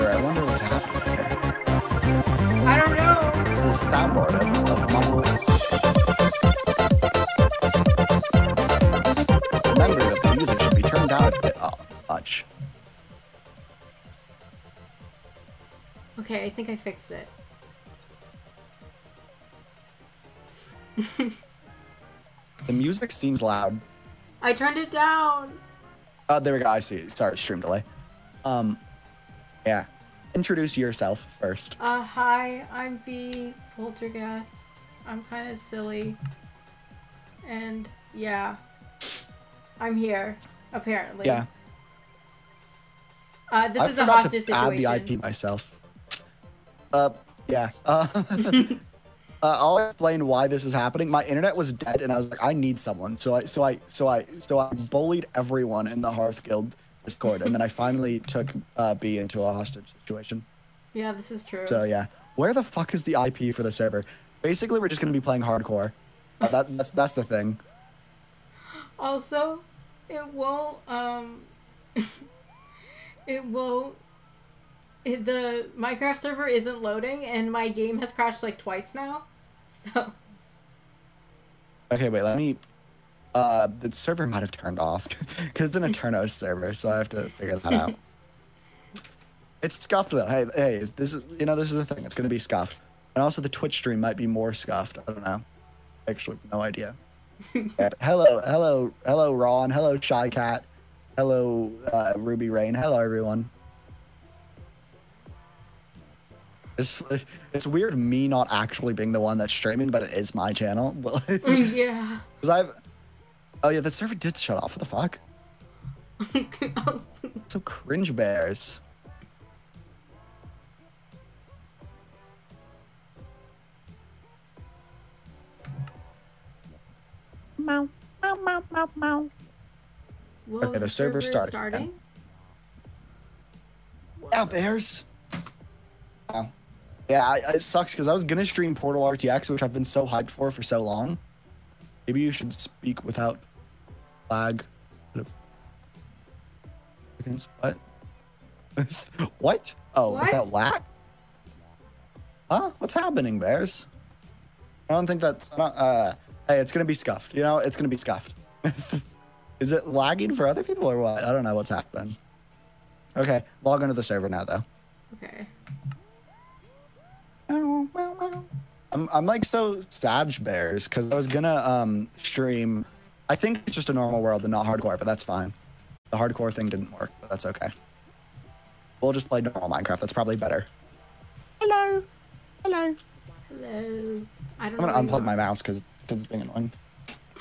I wonder what's happening here. I don't know. This is a soundboard of, of Monoliths. Remember that the music should be turned down a bit uh, much. Okay, I think I fixed it. The music seems loud. I turned it down. Oh, there we go. I see. Sorry, stream delay. Um, yeah. Introduce yourself first. Uh, hi, I'm B Poltergeist. I'm kind of silly. And yeah, I'm here, apparently. Yeah. Uh, this I is a forgot hostage to add the IP myself. Uh, yeah. Uh, uh, I'll explain why this is happening. My internet was dead, and I was like, I need someone. So I, so I, so I, so I bullied everyone in the Hearth Guild Discord, and then I finally took uh, B into a hostage situation. Yeah, this is true. So yeah, where the fuck is the IP for the server? Basically, we're just gonna be playing hardcore. Uh, that, that's that's the thing. Also, it won't, um, it won't, it, the Minecraft server isn't loading and my game has crashed like twice now. So, Okay, wait. Let me. Uh, the server might have turned off because it's an Aternos server, so I have to figure that out. it's scuffed though. Hey, hey, this is you know this is the thing. It's gonna be scuffed, and also the Twitch stream might be more scuffed. I don't know. Actually, no idea. Yeah, hello, hello, hello, Ron. Hello, Shy Cat. Hello, uh, Ruby Rain. Hello, everyone. It's, it's weird me not actually being the one that's streaming, but it is my channel. yeah. Because I've. Oh yeah, the server did shut off. What the fuck? So cringe bears. Meow, meow, meow, meow, meow. Whoa, Okay, the server's server is starting starting. Yeah, bears. Wow. Yeah, I, it sucks because I was gonna stream Portal RTX, which I've been so hyped for for so long. Maybe you should speak without lag. Seconds. What? what? Oh, What? without lag? Huh? What's happening, bears? I don't think that's. Don't- Uh, hey, it's gonna be scuffed. You know, it's gonna be scuffed. Is it lagging for other people or what? I don't know what's happening. Okay, log into the server now though. Okay. I'm, I'm like so sad bears because I was gonna um stream. I think it's just a normal world and not hardcore, but that's fine. The hardcore thing didn't work, but that's okay. We'll just play normal Minecraft. That's probably better. Hello, hello. Hello. I don't I'm gonna where unplug my mouse because it's being annoying.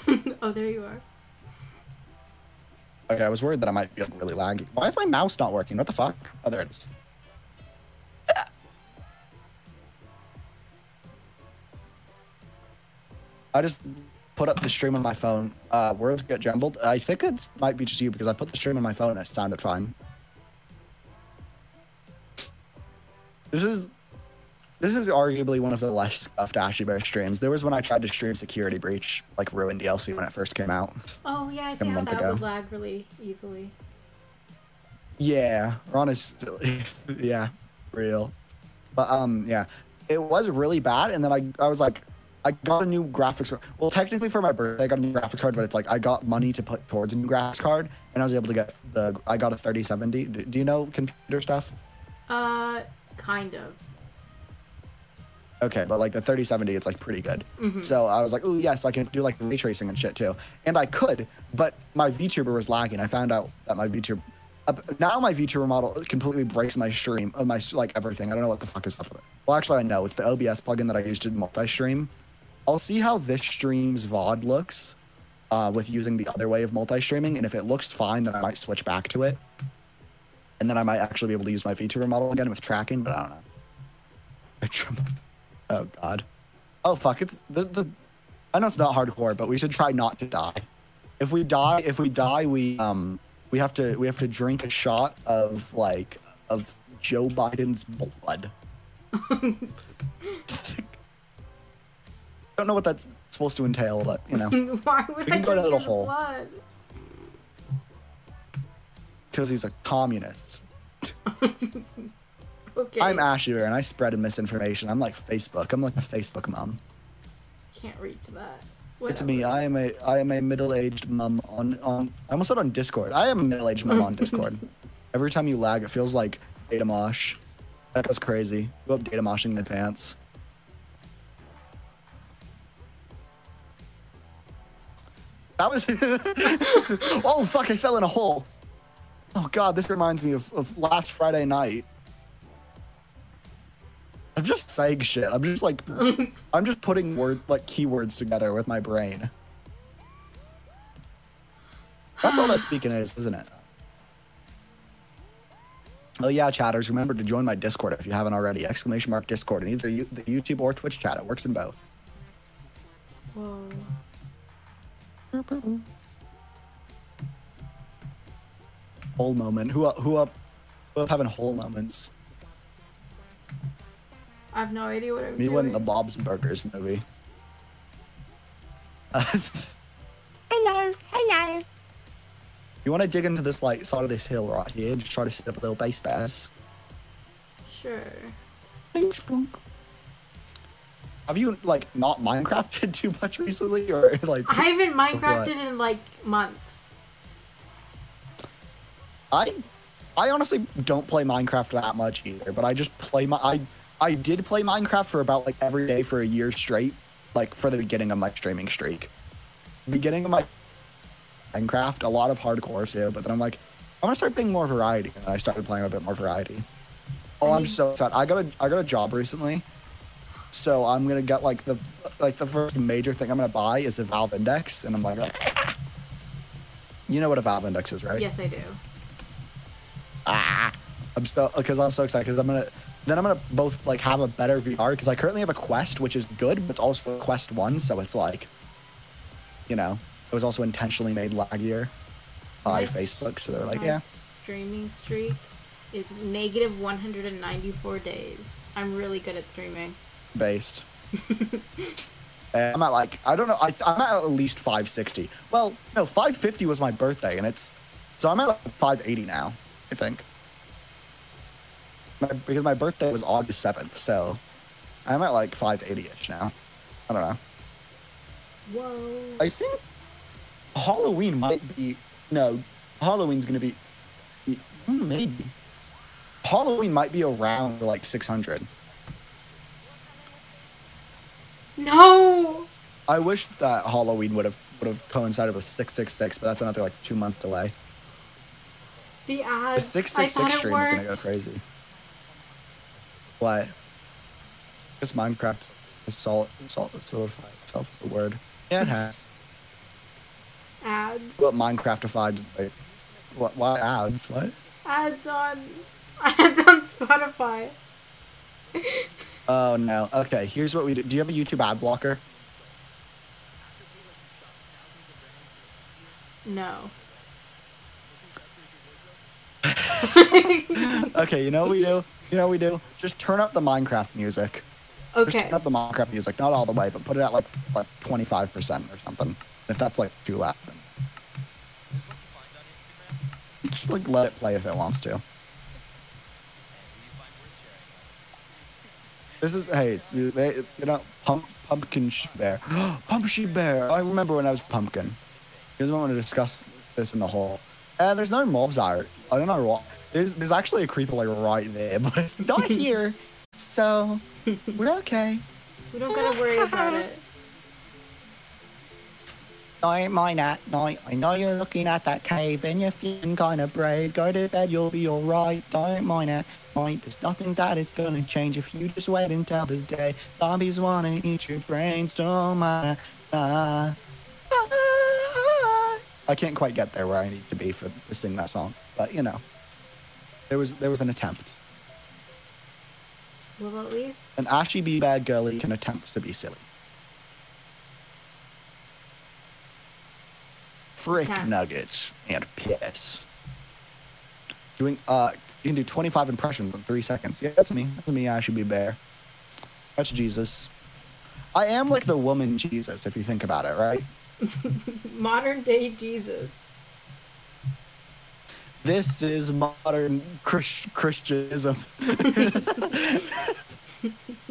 oh, there you are. Okay, I was worried that I might be really laggy. Why is my mouse not working? What the fuck? Oh, there it is. Ah! I just put up the stream on my phone. Uh, words get jumbled. I think it might be just you because I put the stream on my phone and it sounded fine. This is this is arguably one of the less scuffed Ashy Bear streams. There was when I tried to stream Security Breach, like Ruin DLC when it first came out. Oh yeah, I see how that ago. would lag really easily. Yeah, Ron is still, yeah, real. But um, yeah, it was really bad, and then I I was like, I got a new graphics card. Well, technically for my birthday, I got a new graphics card, but it's like I got money to put towards a new graphics card, and I was able to get the I got a 3070. Do, do you know computer stuff? Uh, kind of. Okay, but like the 3070, it's like pretty good. So I was like, oh yes, I can do like ray tracing and shit too, and I could, but my VTuber was lagging. I found out that my VTuber. Uh, now my VTuber model completely breaks my stream, uh, my like everything. I don't know what the fuck is up with it. Well, actually, I know it's the OBS plugin that I used to multi-stream. I'll see how this stream's VOD looks uh, with using the other way of multi-streaming, and if it looks fine, then I might switch back to it, and then I might actually be able to use my VTuber model again with tracking. But I don't know. Oh God. Oh fuck! It's the the. I know it's not hardcore, but we should try not to die. If we die, if we die, we um we have to we have to drink a shot of like of Joe Biden's blood. don't know what that's supposed to entail, but you know, Why would We I go a little hole. blood? because he's a communist. Okay. I'm Ashy Bear, and I spread misinformation. I'm like Facebook. I'm like a Facebook mom. Can't reach that. It's me. I am a I am a middle-aged mom on on. I almost said on Discord. I am a middle-aged mom on Discord. Every time you lag, it feels like data mosh. That goes crazy. Go up data moshing in the pants. That was. oh fuck! I fell in a hole. Oh god, this reminds me of, of last Friday night. I'm just saying shit. I'm just like, I'm just putting word like keywords together with my brain. That's all that speaking is, isn't it? Oh yeah, chatters! Remember to join my Discord if you haven't already! Exclamation mark Discord in either you, the YouTube or Twitch chat. It works in both. Whoa. Whole moment. Who up? Who up? Who up having whole moments? I have no idea what I'm Me doing. winning the Bob's Burgers movie. Hello, hello. You want to dig into this like side of this hill right here? Just try to set up a little base base. Sure. Have you like not Minecrafted too much recently, or like I haven't What? Minecrafted in like months. I, I honestly don't play Minecraft that much either. But I just play my I I did play Minecraft for about like every day for a year straight, like for the beginning of my streaming streak. Beginning of my Minecraft, a lot of hardcore too. But then I'm like, I'm gonna start playing more variety, and I started playing a bit more variety. Oh, I I'm mean- so excited! I got a I got a job recently, so I'm gonna get like the like the first major thing I'm gonna buy is a Valve Index, and I'm like, you know what a Valve Index is, right? Yes, I do. ah, I'm so because I'm so excited because I'm gonna then I'm gonna both like have a better VR because I currently have a Quest which is good but it's also a Quest One so it's like, you know, it was also intentionally made laggier by Nice. Facebook so they're like yeah streaming streak is negative 194 days. I'm really good at streaming. Based. And I'm at like I don't know I I'm at at least 560. Well no 550 was my birthday and it's so I'm at like 580 now I think. My, because my birthday was August 7th so I'm at like 580ish now. I don't know. Whoa. I think Halloween might be no. Halloween's gonna be hmm, maybe. Halloween might be around like 600. No! I wish that Halloween would have would have coincided with 666, but that's another like two month delay. The The ads. I 666 stream is gonna go crazy. What? Because Minecraft is sol- sol- solidified itself as a word. Yeah, it has. Ads. What Minecraftified? Like, what? Why ads? What? Ads on. Ads on Spotify. Oh no. Okay, here's what we do. Do you have a YouTube ad blocker? No. Okay, you know what we do? You know what we do? Just turn up the Minecraft music. Just okay. turn up the Minecraft music, not all the way, but put it at like like 25% or something. If that's like too loud, then just like let it play if it wants to. This is hey, it's they, you know pump pumpkin Sh- bear, pumpkin bear. I remember when I was pumpkin. You guys want to discuss this in the hall? Uh, there's no mobs out. I don't know what. There's, there's actually a creeper like right there, but it's not here. So we're okay. We don't gotta worry about it. Night, my nat, night. I know you're looking at that cave and you're feeling kind of brave. Go to bed, you'll be alright. Don't mind that night. There's nothing that is gonna change if you just wait until this day. Zombies wanna eat your brains, don't matter. Ah. I can't quite get there where I need to be for to sing that song, but you know, there was there was an attempt. Well, at least. An ashy be bad Girlie can attempt to be silly. Frick Attempt. nuggets and piss. Doing uh you can do 25 impressions in three seconds. Yeah, that's me. That's me, I should be Bear. That's Jesus. I am like the woman Jesus, if you think about it, right? Modern day Jesus. This is modern Christ- Christianism.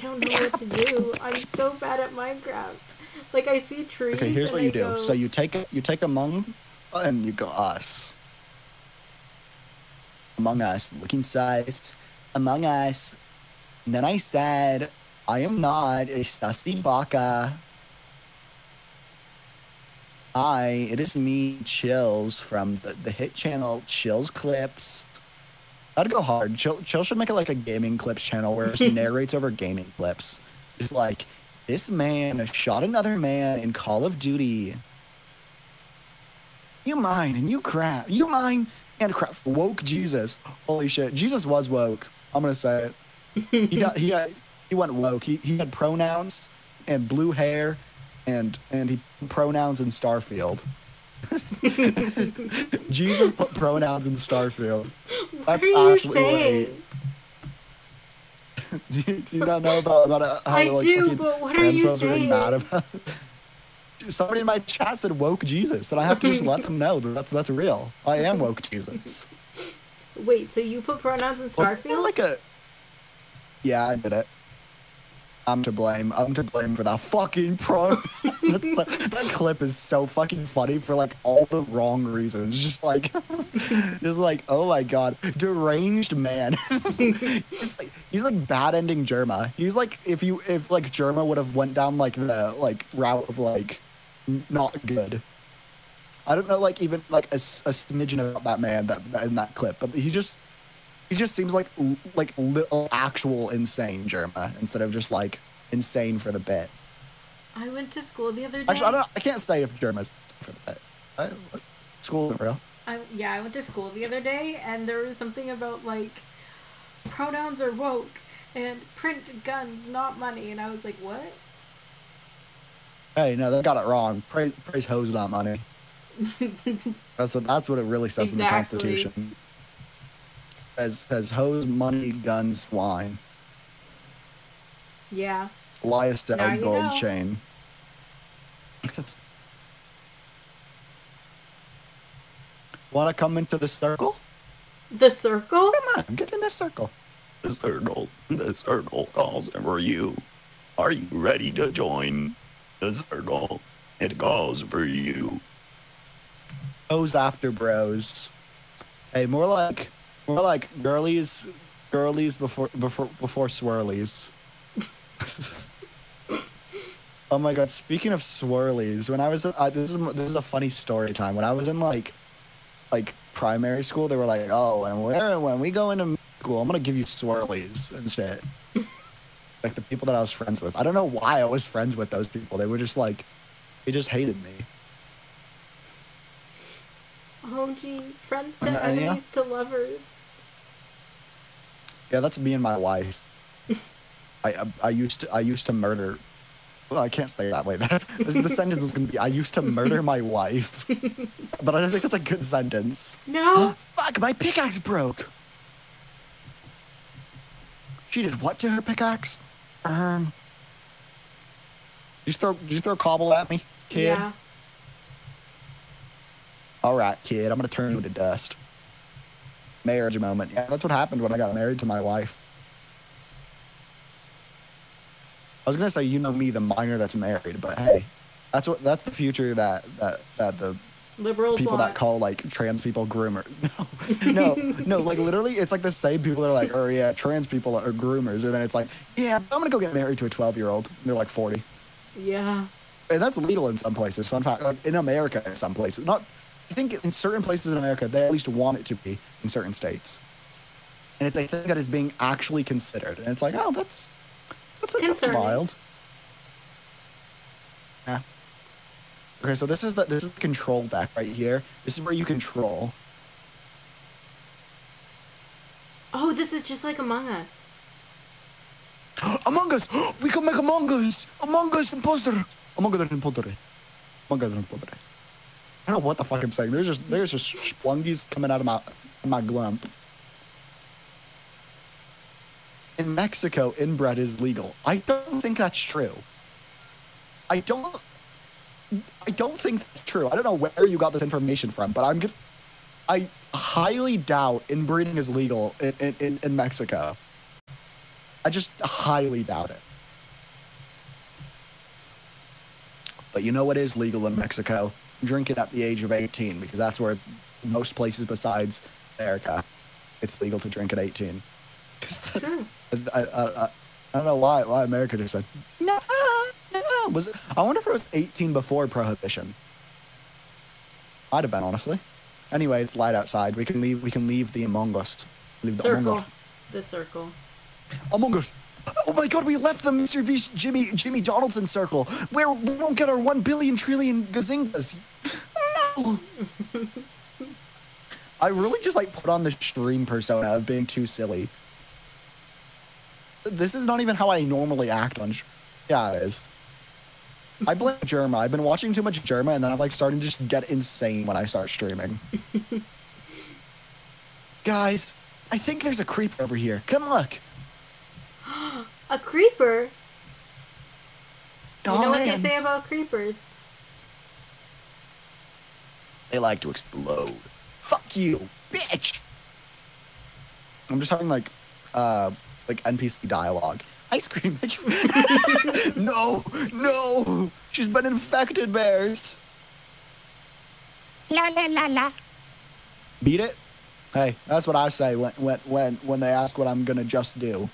I don't know what to do. I'm so bad at Minecraft. Like I see trees. Okay, here's and what I you do. So you take a, you take among, and you go us. Among us, looking size, among us. And then I said, I am not a sussy baka. I, it is me, Chills, from the, the hit channel Chills Clips. I'd go hard. Chill, Chill should make it like a gaming clips channel where it narrates over gaming clips. It's like, this man shot another man in Call of Duty. You mine and you crap. You mine and crap. Woke Jesus. Holy shit. Jesus was woke. I'm gonna say it. He got he got he went woke. He he had pronouns and blue hair and and he pronouns in Starfield. Jesus put pronouns in Starfield. That's are you actually saying? do, you, do you not know about about how I like do, but what are you getting mad about? Somebody in my chat said woke Jesus, and I have to just let them know that that's that's real. I am woke Jesus. Wait, so you put pronouns in Was there like a? Yeah, I did it. I'm to blame. I'm to blame for that fucking pro. That's so, that clip is so fucking funny for like all the wrong reasons. Just like, just like, oh my god, deranged man. he's, like, he's like bad ending Jerma. He's like if you if like Jerma would have went down like the like route of like not good. I don't know like even like a smidgen about that man that in that clip, but he just he just seems like like little actual insane Jerma instead of just like insane for the bit. I went to school the other day. Actually, I don't. I can't say if Jerma's for the bit. I, school real. I, yeah, I went to school the other day, and there was something about like pronouns are woke and print guns, not money, and I was like, what? Hey, no, they got it wrong. Praise, praise hose, not money. That's what, that's what it really says in the Constitution. Says says hose, money, guns, wine. Yeah. Lias Now gold know. chain. Want to come into the circle? The circle? Come on, get in the circle. The circle, the circle calls for you. Are you ready to join the circle? It calls for you. Bros after bros. Hey, more like, like girlies, girlies before before before swirlies. oh my god! Speaking of swirlies, when I was this is this is a funny story time. When I was in like like primary school, they were like, "Oh, and where when we go into school, I'm gonna give you swirlies and shit." like the people that I was friends with. I don't know why I was friends with those people. They were just like, they just hated me. Oh, gee. Friends to Uh, yeah. enemies to lovers. Yeah, that's me and my wife. I, I I used to I used to murder. Well, I can't say that way. That the sentence was gonna be I used to murder my wife, but I don't think it's a good sentence. No. Fuck, my pickaxe broke. She did what to her pickaxe? Um. Did you throw did you throw cobble at me, kid? Yeah. All right, kid. I'm gonna turn you to dust. Marriage moment. Yeah, that's what happened when I got married to my wife. I was gonna say you know me, the minor that's married, but hey, that's what that's the future that that that the Liberals people want. that call like trans people groomers. No, no, no. Like literally, it's like the same people that are like, oh yeah, trans people are groomers, and then it's like, yeah, I'm gonna go get married to a 12 year old. They're like 40, Yeah. and that's legal in some places. Fun fact, like in America, in some places, not. I think in certain places in America, they at least want it to be in certain states, and it's a thing that is being actually considered, and it's like, oh, that's that's, that's wild. Yeah. Okay, so this is the this is the control deck right here. This is where you control. Oh, this is just like Among Us. Among Us! We can make Among Us! Among Us imposter! Among Us imposter. Among Us imposter. I don't know what the fuck I'm saying. There's just there's just splungies coming out of my my glump. in Mexico, inbred is legal. I don't think that's true. I don't. I don't think that's true. I don't know where you got this information from, but I'm good. I highly doubt inbreeding is legal in, in, in, in Mexico. I just highly doubt it. But you know what is legal in Mexico? Drink it at the age of 18 because that's where most places besides America, it's legal to drink at 18. True. I, I, I, I don't know why why America just said no, no. Was it? I wonder if it was 18 before prohibition. I'd have been honestly. Anyway, it's light outside. We can leave. We can leave the Among Us. Leave the Among Circle. Us. The circle. Among Us. Oh my God! We left the Mr. Beast Jimmy Jimmy Donaldson circle where we won't get our one billion trillion gazingas. No. I really just like put on the stream persona of being too silly. This is not even how I normally act on. Yeah, it is. I blame Jerma. I've been watching too much Jerma, and then I'm like starting to just get insane when I start streaming. Guys, I think there's a creeper over here. Come look. A creeper. Oh, you know what they say about creepers? They like to explode. Fuck you, bitch. I'm just having like, uh, like NPC dialogue. Ice cream. no, no. She's been infected, bears. La la la la. Beat it. Hey, that's what I say when when when when they ask what I'm gonna just do.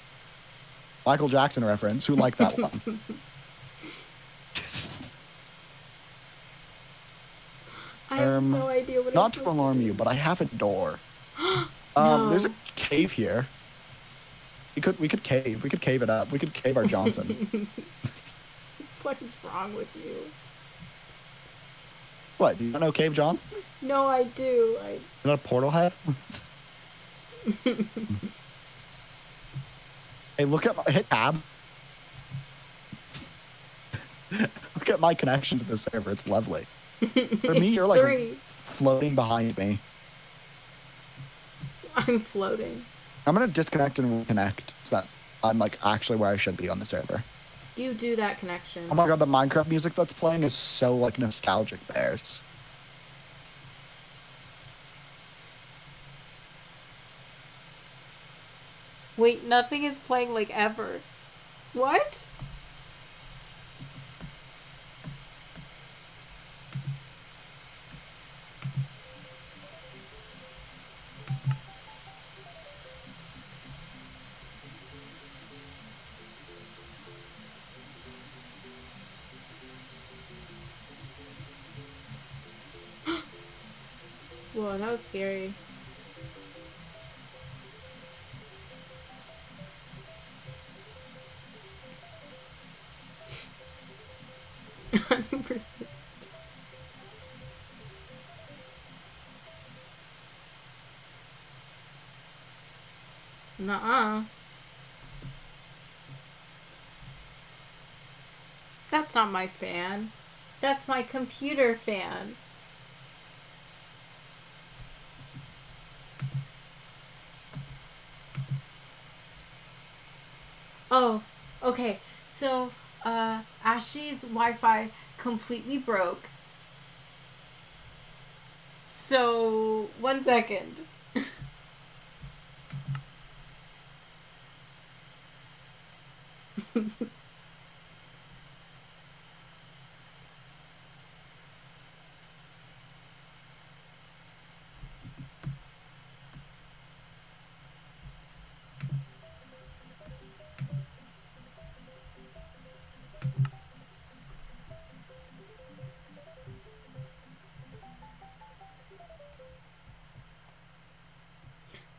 Michael Jackson reference. Who liked that one? I have Um, no idea what. Not to alarm you, but I have a door. Um, there's a cave here. We could we could cave. We could cave it up. We could cave our Johnson. What is wrong with you? what? Do you not know Cave Johnson? No, I do. I. You not a portal head? Hey, look at my hit tab. look at my connection to the server. It's lovely. For me, you're like Three. floating behind me. I'm floating. I'm gonna disconnect and reconnect so that I'm like actually where I should be on the server. You do that connection. Oh my god, the Minecraft music that's playing is so like nostalgic bears. Wait, nothing is playing like ever. What? Whoa, that was scary. Nuh-uh. That's not my fan. That's my computer fan. Oh, okay. So, uh, Ashley's Wi-Fi completely broke. So, one second.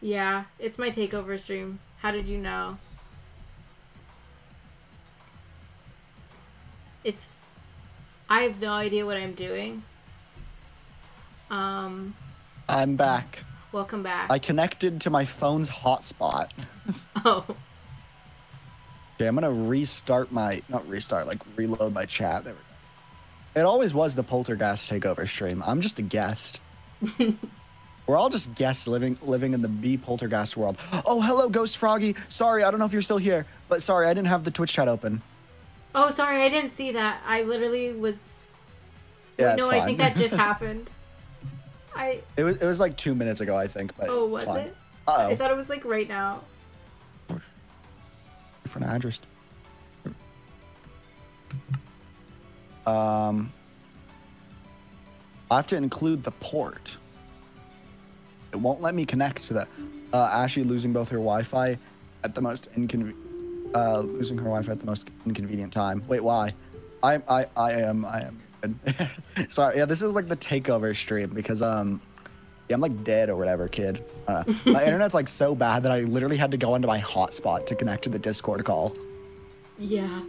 Yeah, it's my takeover stream. How did you know? It's I have no idea what I'm doing. Um, I'm back. welcome back. I connected to my phone's hotspot. oh, Okay, I'm gonna restart my not restart, like reload my chat. There we go. It always was the poltergeist takeover stream. I'm just a guest. We're all just guests living living in the bee poltergeist world. Oh, hello, Ghost Froggy. Sorry, I don't know if you're still here, but sorry, I didn't have the Twitch chat open. Oh, sorry, I didn't see that. I literally was. Yeah, no, I think that just happened. I. It was it was like two minutes ago, I think. But Oh, was it? I Uh thought it was like right now. oh. Different address. Um. I have to include the port. It won't let me connect to the. Uh, Ashley losing both her Wi-Fi at the most inconvenient. Uh, losing her Wi-Fi at the most inconvenient time. Wait, why? I I I am I am. Sorry, yeah, this is like the takeover stream because um, yeah, I'm like dead or whatever, kid. Uh, my internet's like so bad that I literally had to go into my hotspot to connect to the Discord call. Yeah.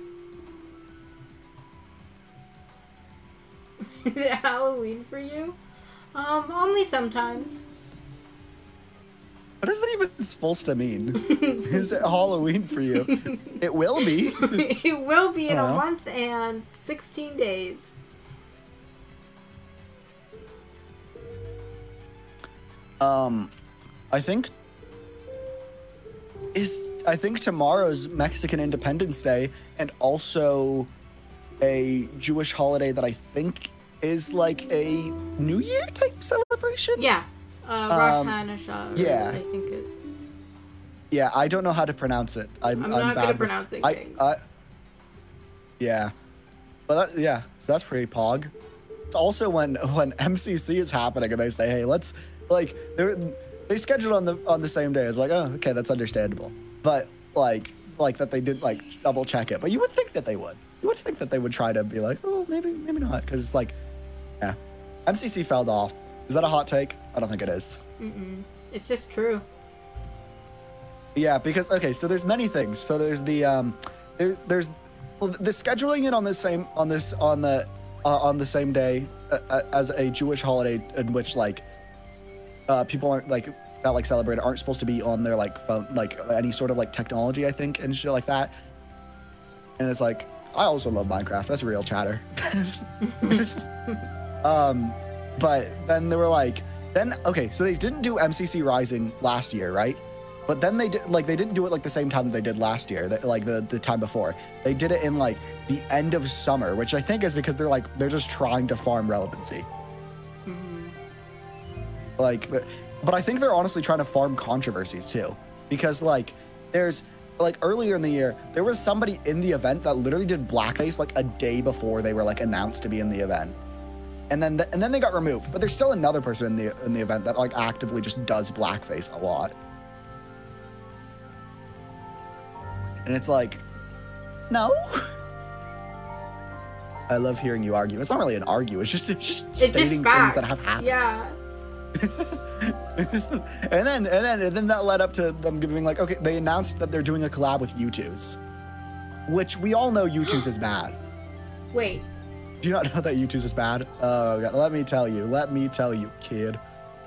Is it Halloween for you? Um, only sometimes. What is that even supposed to mean? is it Halloween for you? It will be. it will be in a month and 16 days. Um, I think is I think tomorrow's Mexican Independence Day and also a Jewish holiday that I think is like a New Year type celebration. Yeah. Uh, Rosh Um, yeah. I think it. Yeah, I don't know how to pronounce it. I'm, I'm I'm not bad good at pronouncing I, things. I, yeah, but that, yeah, so that's pretty pog. It's also when when MCC is happening and they say, hey, let's like they they scheduled on the on the same day. It's like, oh, okay, that's understandable. But like like that they did like double check it. But you would think that they would. You would think that they would try to be like, oh, maybe maybe not, because it's like, yeah, MCC fell off. Is that a hot take? I don't think it is. Mm-mm. It's just true. Yeah, because okay, so there's many things. So there's the um, there, there's well, the scheduling it on the same on this on the uh, on the same day uh, uh, as a Jewish holiday in which like uh, people aren't like that like celebrate aren't supposed to be on their like phone like any sort of like technology I think and shit like that. And it's like I also love Minecraft. That's real chatter. um, but then they were like, then okay, so they didn't do MCC Rising last year, right? But then they did like they didn't do it like the same time that they did last year, that, like the the time before. They did it in like the end of summer, which I think is because they're like they're just trying to farm relevancy. Mm-hmm. Like, but, but I think they're honestly trying to farm controversies too, because like there's like earlier in the year there was somebody in the event that literally did blackface like a day before they were like announced to be in the event and then th- and then they got removed. But there's still another person in the in the event that like actively just does blackface a lot. And it's like, no. I love hearing you argue. It's not really an argue. It's just it's just It's stating just things that have happened. Yeah. and then and then and then that led up to them giving like okay they announced that they're doing a collab with Youtooz, which we all know Youtooz is bad. Wait. Do you not know that Youtooz is bad? Oh god, let me tell you. Let me tell you, kid.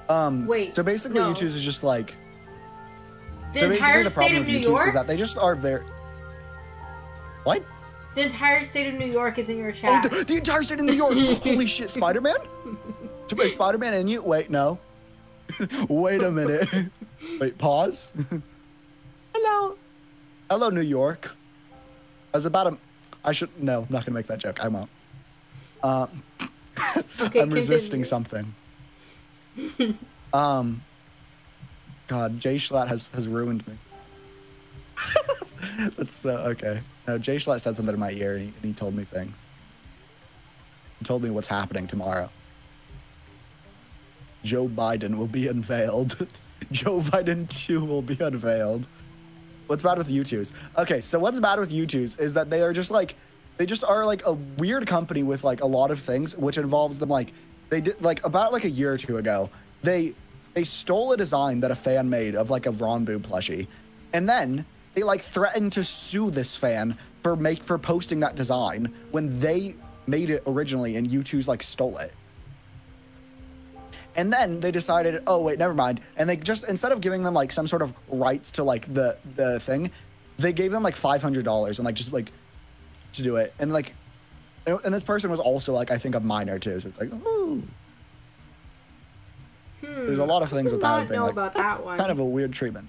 Um Wait, So basically no. Youtooz is just like The so entire the state problem of with New York? is that they just are very What? The entire state of New York is in your Oh, chat. the, the entire state of New York. Holy shit, Spider-Man? To play Spider-Man and you? Wait, no. Wait a minute. Wait, pause. Hello. Hello, New York. I was about to. I should. No, I'm not gonna make that joke. I won't. Uh, Okay, I'm resisting something. um. God, JSchlatt has has ruined me. That's uh, okay. No, JSchlatt said something in my ear, and he, and he told me things. He told me what's happening tomorrow. Joe Biden will be unveiled. Joe Biden 2 will be unveiled. What's bad with Youtooz? Okay, so what's bad with Youtooz is that they are just like they just are like a weird company with like a lot of things which involves them like they did like about like a year or two ago, they they stole a design that a fan made of like a Ranboo plushie. And then they like threatened to sue this fan for make for posting that design when they made it originally and Youtooz like stole it. And then they decided, oh wait, never mind. And they just instead of giving them like some sort of rights to like the the thing, they gave them like five hundred dollars and like just like to do it. And like, and this person was also like I think a minor too. So it's like, ooh, Hmm. There's a lot of things with that. being know like, about "That's that one." Kind of a weird treatment.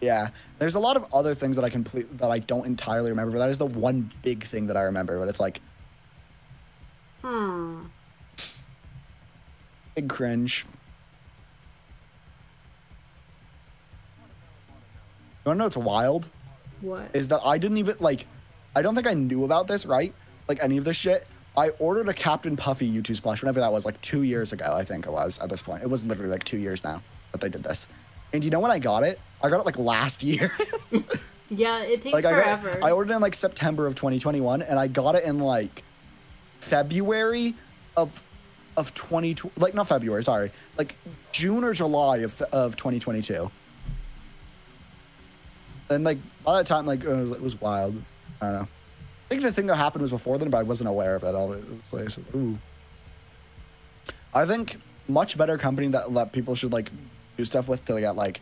Yeah, there's a lot of other things that I complete that I don't entirely remember, but that is the one big thing that I remember. But it's like Hmm. big cringe. You wanna know what's wild? What? Is that I didn't even like I don't think I knew about this, right? Like any of this shit. I ordered a Captain Puffy Youtooz plush, whenever that was, like two years ago, I think it was at this point. It was literally like two years now that they did this. And you know when I got it? I got it like last year. yeah, it takes like I got forever. I ordered it in like September of 2021 and I got it in like February of of 20 like not February, sorry. Like June or July of of 2022. And like by that time like it was wild. I don't know. I think the thing that happened was before then, but I wasn't aware of it all the places. Ooh. I think much better company that that people should like do stuff with to get like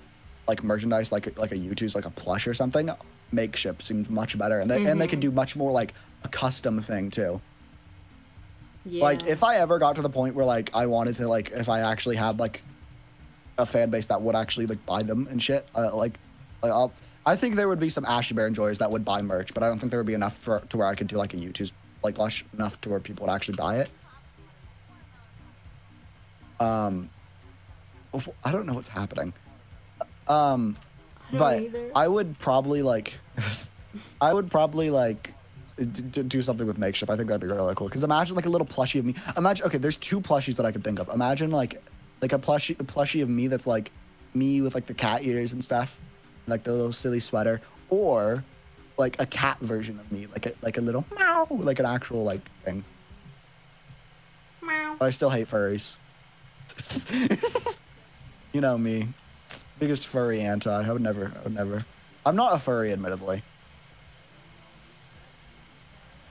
like merchandise like like a Youtooz like a plush or something. Makeship seems much better, and they and they can do much more like a custom thing too. yeah. Like if I ever got to the point where like I wanted to like if I actually had like a fan base that would actually like buy them and shit, uh, like like I'll, I think there would be some Ashy Bear enjoyers that would buy merch, but I don't think there would be enough for to where I could do like a Youtooz like plush enough to where people would actually buy it. Um, I don't know what's happening. Um, I but either. I would probably like, I would probably like do something with Makeship. I think that'd be really cool. Because imagine like a little plushie of me. Imagine okay, there's two plushies that I could think of. Imagine like like a plushie a plushie of me that's like me with like the cat ears and stuff, like the little silly sweater, or like a cat version of me, like a like a little meow, like an actual like thing. Meow. But I still hate furries. you know me, biggest furry anti. I would never, I would never. I'm not a furry, admittedly.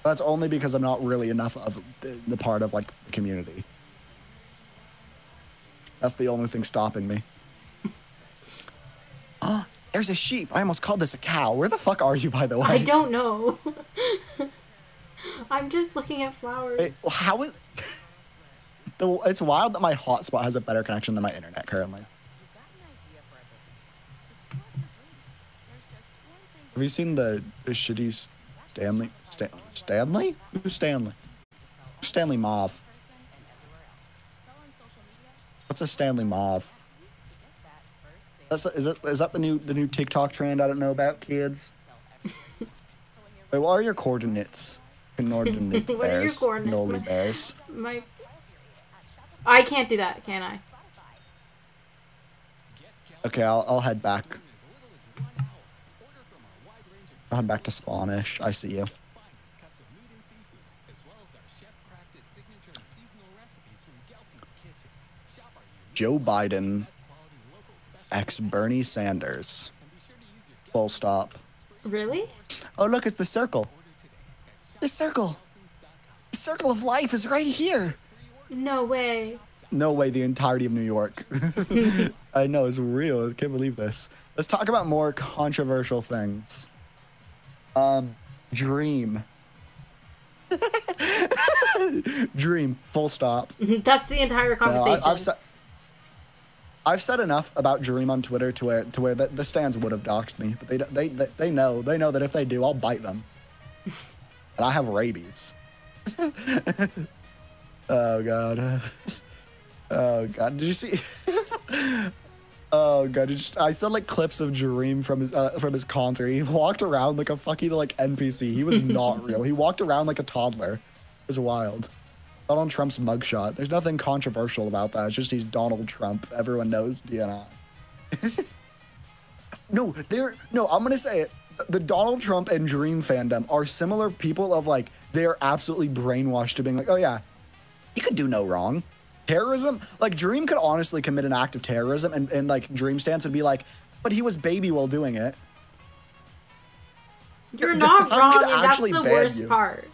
That's only because I'm not really enough of the, the part of like the community. That's the only thing stopping me. There's a sheep. I almost called this a cow. Where the fuck are you, by the way? I don't know. I'm just looking at flowers. It, how is? the, it's wild that my hotspot has a better connection than my internet currently. Have you seen the, the shitty Stanley? Stan, Stanley? Who's Stanley? Stanley Mauve. What's a Stanley Mauve? That's is it is that the new the new TikTok trend I don't know about, kids? Wait, what are your coordinates? Coordinate What are your bears. coordinates, Nolly my- bears. My. I can't do that, can I? Okay, I'll I'll head back. I'll head back to Spanish. I see you. Joe Biden, ex Bernie Sanders. Full stop. Really? Oh, look, it's the circle. The circle. The circle of life is right here. No way. No way, the entirety of New York. I know, it's real. I can't believe this. Let's talk about more controversial things. Um, Dream. Dream, full stop. That's the entire No, conversation. I, have said, I've said enough about Dream on Twitter to where to where the, the stands would have doxed me, but they, they they they know they know that if they do, I'll bite them. and I have rabies. oh god. Oh god. Did you see? oh god. I saw like clips of Dream from his uh, from his concert. He walked around like a fucking like NPC. He was not real. He walked around like a toddler. It was wild. Donald Trump's mugshot. There's nothing controversial about that. It's just he's Donald Trump. Everyone knows DNI. no, they're no. I'm gonna say it. The Donald Trump and Dream fandom are similar people. Of like, they are absolutely brainwashed to being like, oh yeah, he could do no wrong. Terrorism, like Dream could honestly commit an act of terrorism, and, and like Dream stance would be like, but he was baby while doing it. You're not wrong, that's the worst you. part.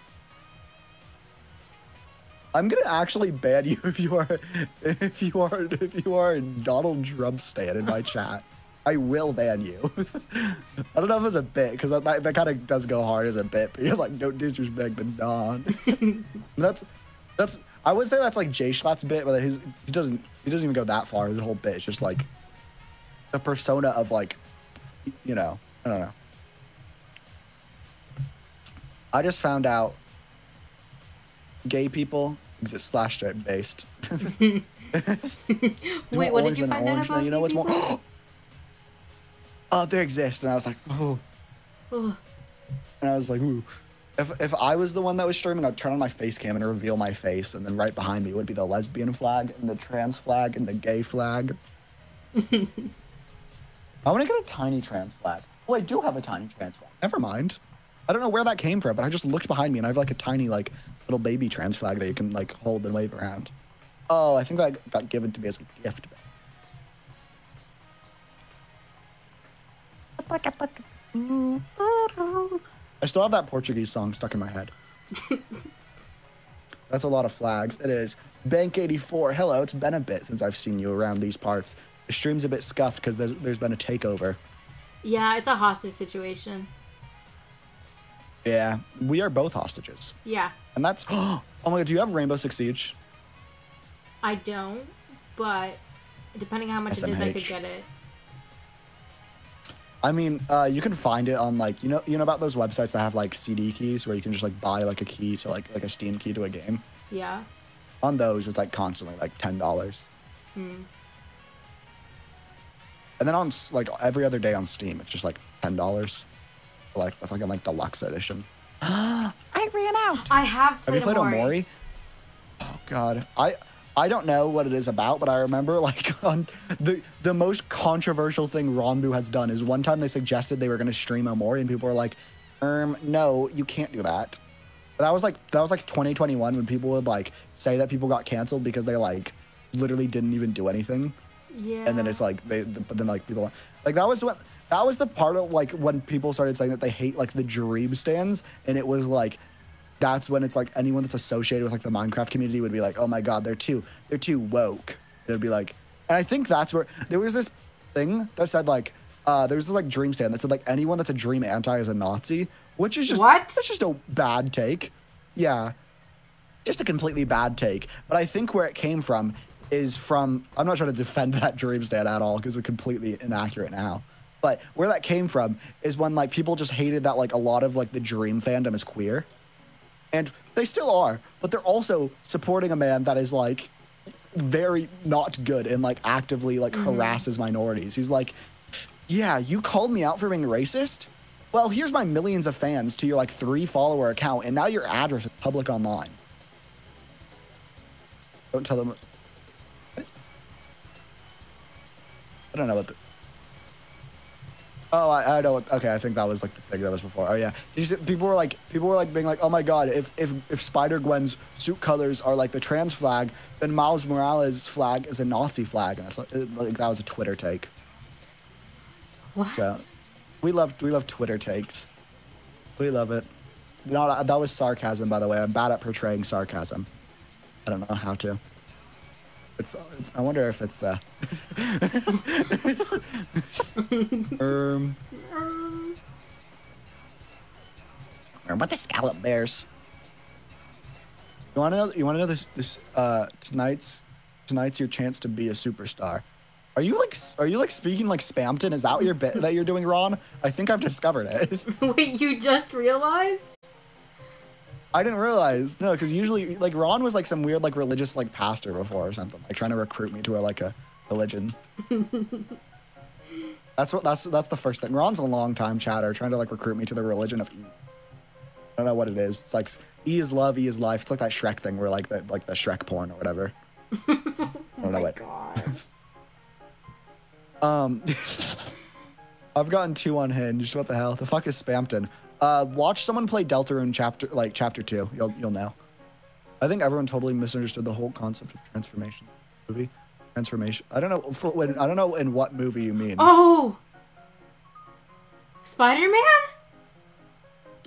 I'm gonna actually ban you if you are if you are if you are Donald Trump stan in my chat. I will ban you. I don't know if it's a bit because that, that, kind of does go hard as a bit. But you're like, don't disrespect the Don. that's that's I would say that's like JSchlatt's bit, but his he doesn't he doesn't even go that far. His whole bit is just like the persona of like, you know, I don't know. I just found out gay people exist slash based. Wait, what did you find out about You know what's more? oh, they exist, and I was like, oh, Ugh. and I was like, ooh. If, if I was the one that was streaming, I'd turn on my face cam and reveal my face, and then right behind me would be the lesbian flag and the trans flag and the gay flag. I want to get a tiny trans flag. Oh, I do have a tiny trans flag. Never mind. I don't know where that came from, but I just looked behind me and I have like a tiny like little baby trans flag that you can like hold and wave around. Oh, I think that got given to me as a gift. I still have that Portuguese song stuck in my head. That's a lot of flags. It is. Bank84, hello, it's been a bit since I've seen you around these parts. The stream's a bit scuffed because there's, there's been a takeover. Yeah, it's a hostage situation. Yeah, we are both hostages. Yeah, And that's. Oh my god, do you have Rainbow Six Siege? I don't, but depending on how much it is, I could get it. I mean, uh, you can find it on like you know you know about those websites that have like CD keys where you can just like buy like a key to like like a Steam key to a game. Yeah. On those, it's like constantly like ten dollars. Hmm. And then on like every other day on Steam, it's just like ten dollars. Like with like a like deluxe edition. I ran out. I have Have you played Omori. Omori? Oh god, I I don't know what it is about, but I remember like on the the most controversial thing Ranboo has done is one time they suggested they were going to stream Omori, and people were like, "Um, no, you can't do that." That was like that was like 2021 when people would like say that people got canceled because they like literally didn't even do anything, Yeah. and then it's like they but then like people like that was what that was the part of like when people started saying that they hate like the dream stands, and it was like that's when it's like anyone that's associated with like the Minecraft community would be like, oh my god, they're too they're too woke. It would be like, and I think that's where there was this thing that said like, uh, there was this like dream stand that said like anyone that's a dream anti is a Nazi, which is just What? That's just a bad take. Yeah, just a completely bad take. But I think where it came from is from I'm not trying to defend that dream stand at all because it's completely inaccurate now. But where that came from is when like people just hated that like a lot of like the dream fandom is queer. And they still are but they're also supporting a man that is like very not good and like actively like mm-hmm. harasses minorities. He's like yeah you called me out for being racist? Well here's my millions of fans to your like three follower account and now your address is public online. Don't tell them. I don't know what the Oh, I, I know. Okay, I think that was like the thing that was before. Oh yeah, see, people were like, people were like being like, oh my god, if if if Spider Gwen's suit colors are like the trans flag, then Miles Morales' flag is a Nazi flag, and it's like, it- like that was a Twitter take. What? So, we love we love Twitter takes. We love it. No, that was sarcasm, by the way. I'm bad at portraying sarcasm. I don't know how to. It's. I wonder if it's the. um. Or about the scallop bears? You want to know? You want to know this? This uh, tonight's tonight's your chance to be a superstar. Are you like? Are you like speaking like Spamton? Is that what your bit that you're doing, Ron? I think I've discovered it. wait, you just realized? I didn't realize. No, because usually like Ron was like some weird like religious like pastor before or something, like trying to recruit me to a like a religion. that's what that's that's the first thing. Ron's a long time chatter, trying to like recruit me to the religion of E. I don't know what it is. It's like E is love, E is life. It's like that Shrek thing where like the like the Shrek porn or whatever. Oh don't know my what- god. Um, I've gotten too unhinged. What the hell? The fuck is Spamton? Uh, watch someone play Deltarune chapter like chapter two. You'll you'll know. I think everyone totally misunderstood the whole concept of transformation movie. Transformation. I don't know. For, when, I don't know in what movie you mean. Oh! Spider Man?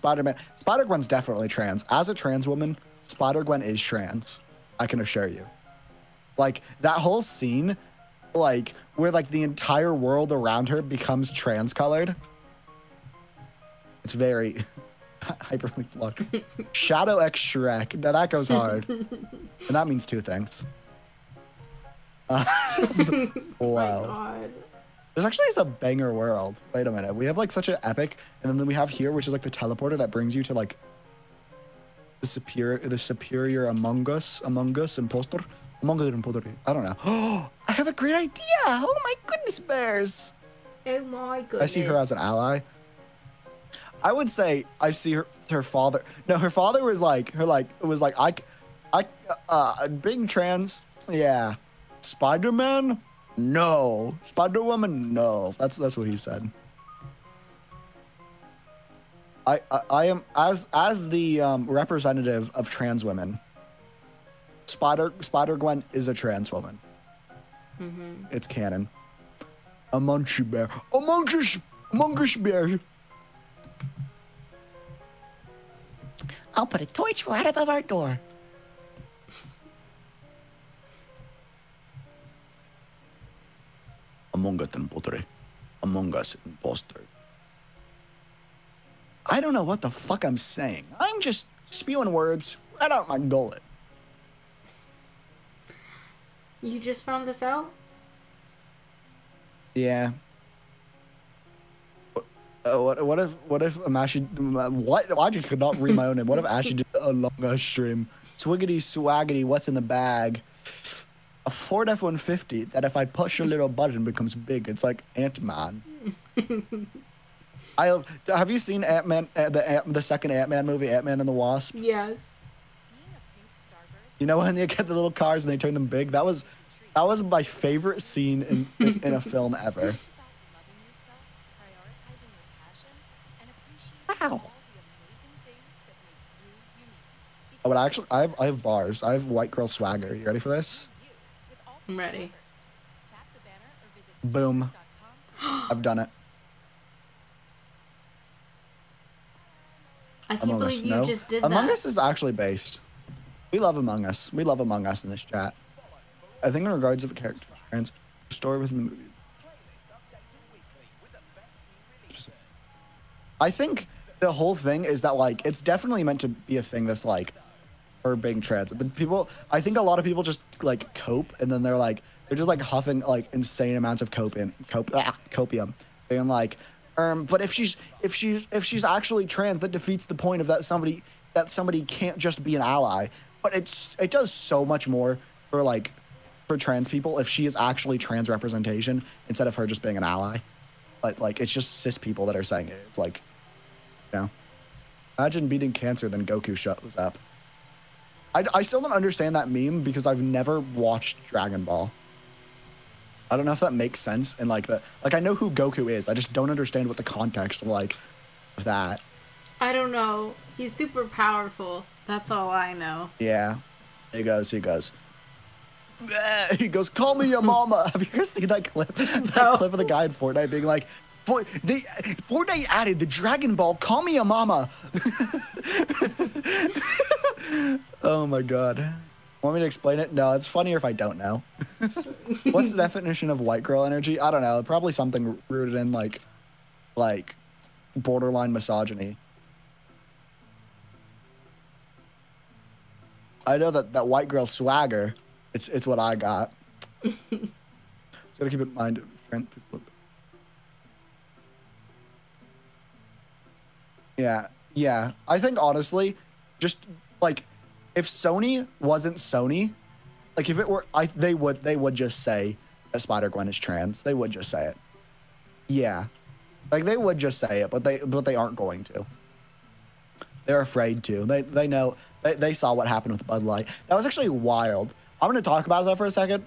Spider-Man. Spider-Gwen's definitely trans. As a trans woman, Spider-Gwen is trans. I can assure you. Like that whole scene, like where like the entire world around her becomes trans-colored. It's very hyperlink luck. Shadow X Shrek. Now that goes hard, and that means two things. Uh, wow. God. This actually is a banger world. Wait a minute. We have like such an epic, and then we have here, which is like the teleporter that brings you to like the superior, the superior Among Us, Among Us impostor, Among Us impostor. I don't know. Oh, I have a great idea. Oh my goodness, bears. Oh my goodness. I see her as an ally. I would say I see her her father. No, her father was like her like it was like I, I uh being trans. Yeah, Spider Man. No, Spider Woman. No, that's that's what he said. I, I I am as as the um, representative of trans women. Spider Spider Gwen is a trans woman. Mm-hmm. It's canon. A munchy bear. A monkish, monkish bear. I'll put a torch right above our door. Among Us impostor. Among Us imposter. I don't know what the fuck I'm saying. I'm just spewing words right out my gullet. You just found this out? Yeah. Uh, what, what if what if Amashi what I just could not read my own name. What if Ashley did a longer stream? Swiggity swaggity, what's in the bag? A Ford F one fifty that if I push a little button becomes big. It's like Ant Man. I have, have you seen Ant Man uh, the Ant, the second Ant Man movie, Ant Man and the Wasp? Yes. You know when they get the little cars and they turn them big? That was that was my favorite scene in, in, in a film ever. Wow. Oh, but actually, I have I have bars. I have white girl swagger. You ready for this? I'm ready. Boom. I've done it. I can't Among Us, you no. just did Among that. Us is actually based. We love Among Us. We love Among Us in this chat. I think in regards of a character trans story within the movie. I think the whole thing is that like it's definitely meant to be a thing that's like for being trans. The people I think a lot of people just like cope and then they're like they're just like huffing like insane amounts of copium cope ah, copium. Being like, um, but if she's if she's if she's actually trans, that defeats the point of that somebody that somebody can't just be an ally. But it's it does so much more for like for trans people if she is actually trans representation instead of her just being an ally. But like it's just cis people that are saying it. It's like, know, imagine beating cancer, then Goku shows up. I, I still don't understand that meme because I've never watched Dragon Ball. I don't know if that makes sense. And like the like I know who Goku is. I just don't understand what the context of like of that. I don't know. He's super powerful. That's all I know. Yeah. He goes, he goes. He goes, call me your mama. Have you ever seen that clip? That No. clip of the guy in Fortnite being like, "For- they, Fortnite added the Dragon Ball, call me your mama. oh my god. Want me to explain it? No, it's funnier if I don't know. What's the definition of white girl energy? I don't know. Probably something rooted in like, like, borderline misogyny. I know that that white girl swagger, it's it's what I got. Just gotta keep in mind, friend people. Yeah, yeah. I think honestly, just like if Sony wasn't Sony, like if it were, I they would they would just say that Spider Gwen is trans. They would just say it. Yeah, like they would just say it, but they but they aren't going to. They're afraid to. They they know they, they saw what happened with Bud Light. That was actually wild. I'm gonna talk about that for a second.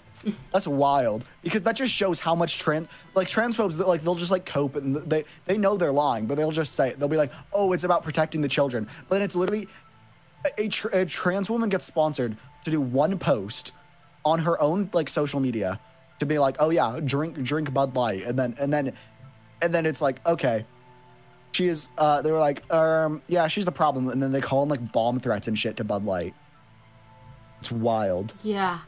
That's wild because that just shows how much trans like transphobes like they'll just like cope and they they know they're lying, but they'll just say it. They'll be like, oh, it's about protecting the children, but then it's literally a, tr- a trans woman gets sponsored to do one post on her own like social media to be like, oh yeah, drink drink Bud Light, and then and then and then it's like okay she is uh they were like um yeah she's the problem and then they call in like bomb threats and shit to bud light it's wild. Yeah.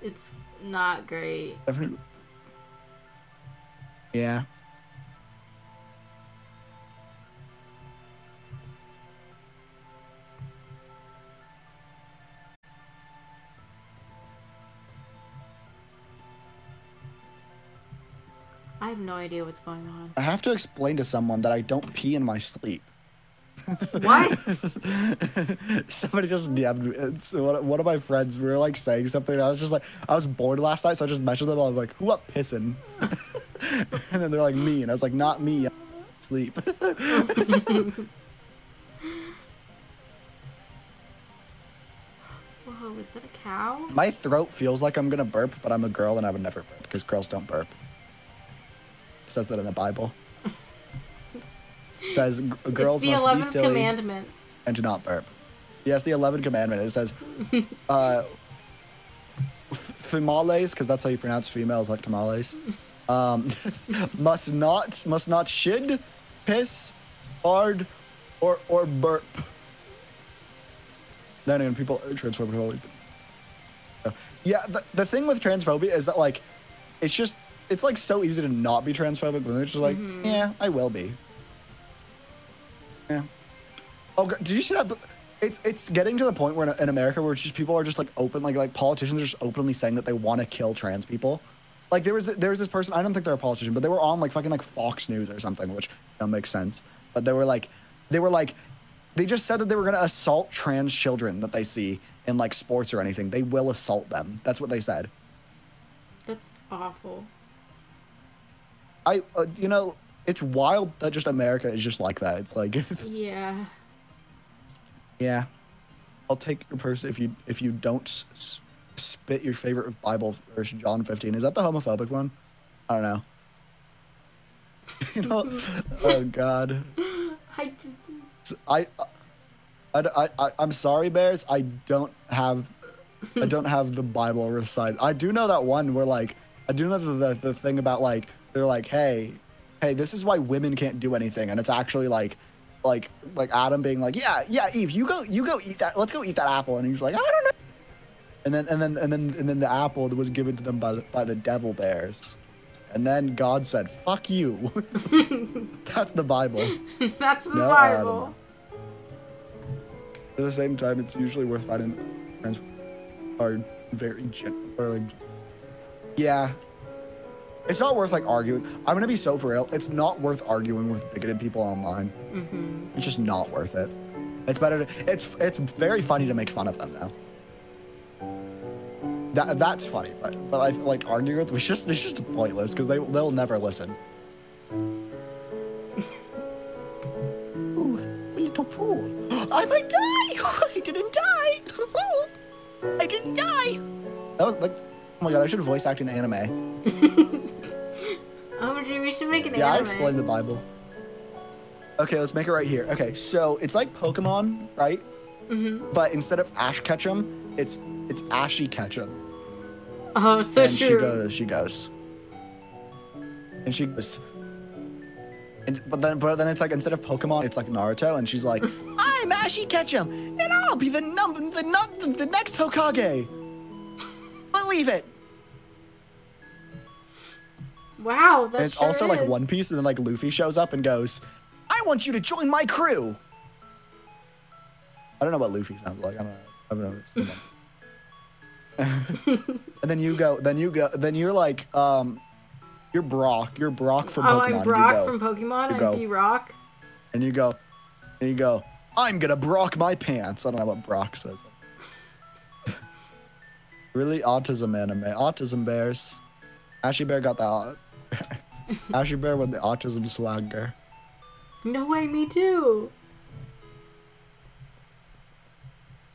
It's not great. Yeah. I have no idea what's going on. I have to explain to someone that I don't pee in my sleep. What? Somebody just DM'd me. It's one, one of my friends. We were like saying something. And I was just like, I was bored last night, so I just messaged them. I was like, "Who up pissing?" and then they're like, "Me," and I was like, "Not me. I'm sleep." Whoa, is that a cow? my throat feels like I'm gonna burp, but I'm a girl and I would never burp because girls don't burp. It says that in the Bible. Says girls must be silly commandment. and do not burp. Yes, the 11th commandment. It says, uh, f- females, because that's how you pronounce females, like tamales, um, must not must not shid, piss, fart, or or burp. Then again, people always Yeah, the, the thing with transphobia is that like, it's just it's like so easy to not be transphobic, but it's just like, yeah, I will be. Yeah. Oh, God, did you see that? It's it's getting to the point where in, America where it's just people are just like open like like politicians are just openly saying that they want to kill trans people. Like there was there was this person I don't think they're a politician, but they were on like fucking like Fox News or something, which don't make sense. But they were like they were like they just said that they were gonna assault trans children that they see in like sports or anything. They will assault them. That's what they said. That's awful. I uh, you know it's wild that just America is just like that. It's like Yeah. Yeah, I'll take your person if you if you don't spit your favorite Bible verse, John 15. Is that the homophobic one? I don't know. you know, oh God, I I, I, I, I, I'm sorry, bears. I don't have, I don't have the Bible recited. I do know that one where like, I do know the, the the thing about like they're like, hey, hey, this is why women can't do anything, and it's actually like like like Adam being like, yeah, yeah, Eve, you go, you go eat that. Let's go eat that apple. And he's like, I don't know. And then and then and then and then the apple was given to them by the, by the devil bears. And then God said, "Fuck you." That's the Bible. That's the No, Bible. At the same time, it's usually worth fighting. Friends are very or like, yeah. It's not worth like arguing. I'm gonna be so for real. It's not worth arguing with bigoted people online. Mm-hmm. It's just not worth it. It's better. To, it's it's very funny to make fun of them though. That that's funny, but but I like arguing with them is just it's just pointless because they they'll never listen. Ooh, a little pool. I might die. I didn't die. I didn't die. That was like, oh my god, I should voice act in anime. Oh, gee, we should make an Yeah, I explained the Bible. Okay, let's make it right here. Okay, so it's like Pokemon, right? Mm-hmm. But instead of Ash Ketchum, it's it's Ashy Ketchum. Oh, so and she goes, she goes, and she goes. And, but then, but then it's like instead of Pokemon, it's like Naruto, and she's like, "I'm Ashy Ketchum, and I'll be the number, the num- the next Hokage. Believe it." Wow, that And it's sure also like. One Piece, and then like Luffy shows up and goes, "I want you to join my crew." I don't know what Luffy sounds like. I don't know. I've never seen him. and then you go, then you go, then you're like, um, you're Brock. You're Brock from Oh, Pokemon. I'm Brock go, from Pokemon. I'm. B Rock. and you go, and you go. I'm gonna Brock my pants. I don't know what Brock says. really, autism anime, autism bears. Ashy Bear got that. Ashy Bear with the autism swagger. No way, me too.